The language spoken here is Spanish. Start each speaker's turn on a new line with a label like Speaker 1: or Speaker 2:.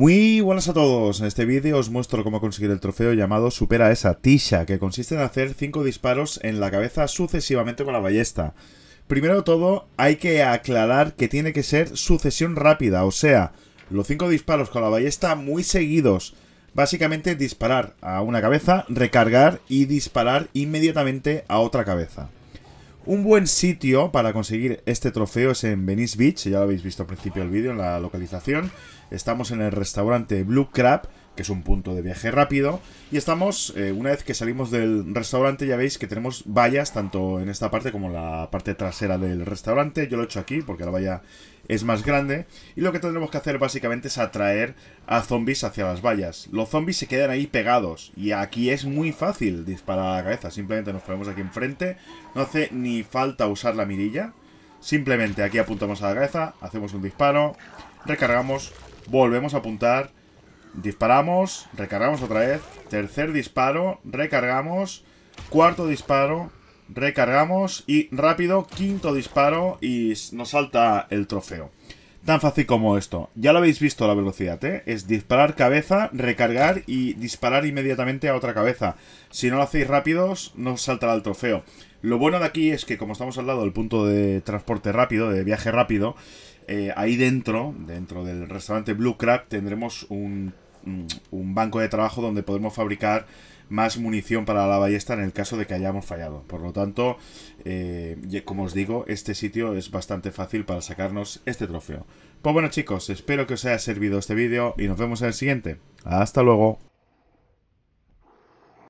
Speaker 1: Muy buenas a todos, en este vídeo os muestro cómo conseguir el trofeo llamado Supera esa Tisha, que consiste en hacer 5 disparos en la cabeza sucesivamente con la ballesta. Primero de todo, hay que aclarar que tiene que ser sucesión rápida, o sea, los 5 disparos con la ballesta muy seguidos. Básicamente disparar a una cabeza, recargar y disparar inmediatamente a otra cabeza. Un buen sitio para conseguir este trofeo es en Venice Beach, ya lo habéis visto al principio del vídeo en la localización. Estamos en el restaurante Blue Crab, que es un punto de viaje rápido. Y estamos, eh, una vez que salimos del restaurante, ya veis que tenemos vallas tanto en esta parte como en la parte trasera del restaurante. Yo lo he hecho aquí porque la valla es más grande. Y lo que tendremos que hacer básicamente es atraer a zombies hacia las vallas. Los zombies se quedan ahí pegados. Y aquí es muy fácil disparar a la cabeza. Simplemente nos ponemos aquí enfrente. No hace ni falta usar la mirilla. Simplemente aquí apuntamos a la cabeza, hacemos un disparo, recargamos, volvemos a apuntar Disparamos, recargamos otra vez. Tercer disparo, recargamos. Cuarto disparo, recargamos. Y rápido, quinto disparo y nos salta el trofeo. Tan fácil como esto. Ya lo habéis visto la velocidad, ¿eh? Es disparar cabeza, recargar y disparar inmediatamente a otra cabeza. Si no lo hacéis rápidos, no saltará el trofeo. Lo bueno de aquí es que como estamos al lado del punto de transporte rápido, de viaje rápido, eh, ahí dentro, dentro del restaurante Blue Crab, tendremos un, un, banco de trabajo donde podemos fabricar más munición para la ballesta en el caso de que hayamos fallado. Por lo tanto, eh, como os digo, este sitio es bastante fácil para sacarnos este trofeo. Pues bueno chicos, espero que os haya servido este vídeo y nos vemos en el siguiente. Hasta luego.